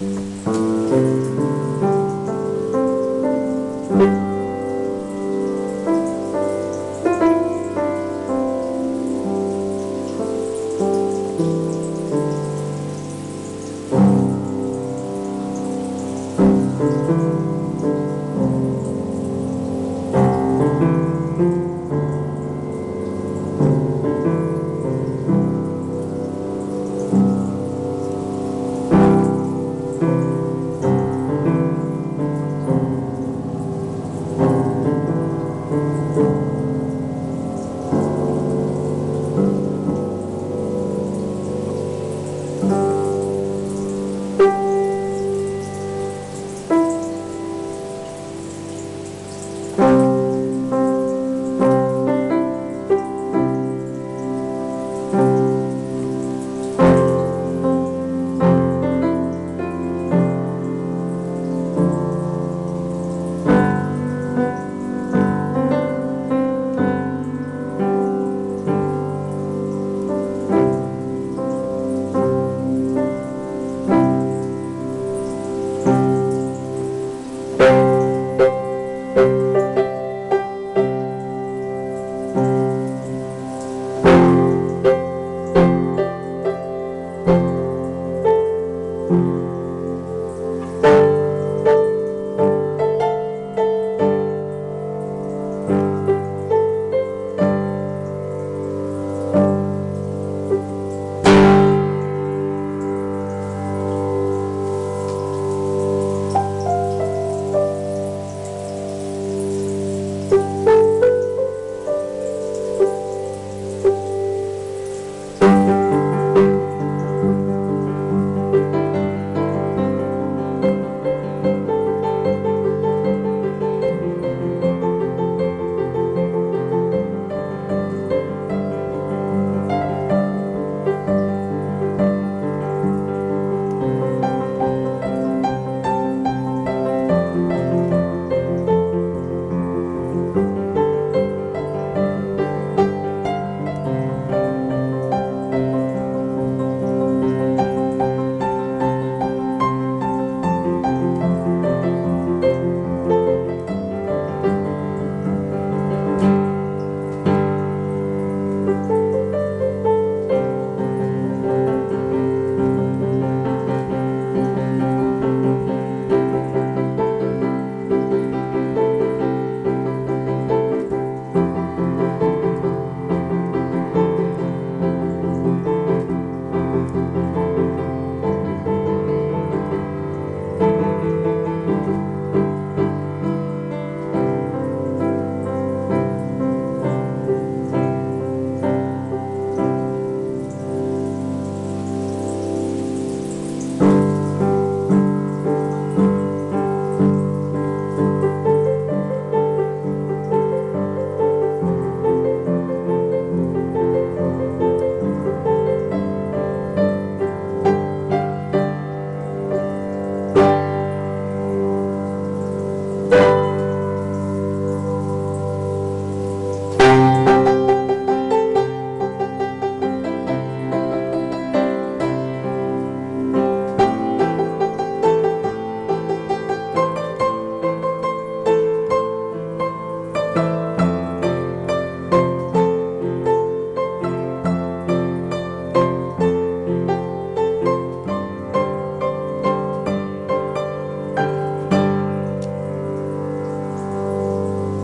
Mm-hmm.